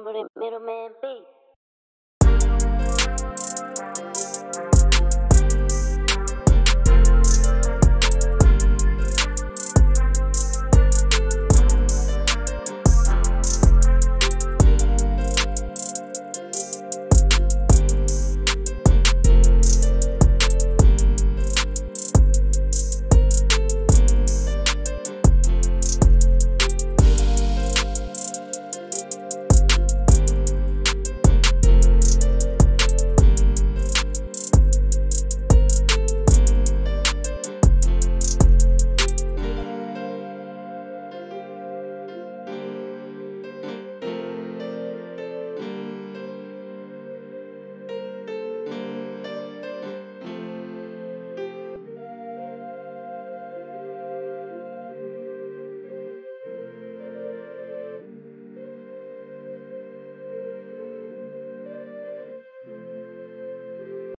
Name would middleman be?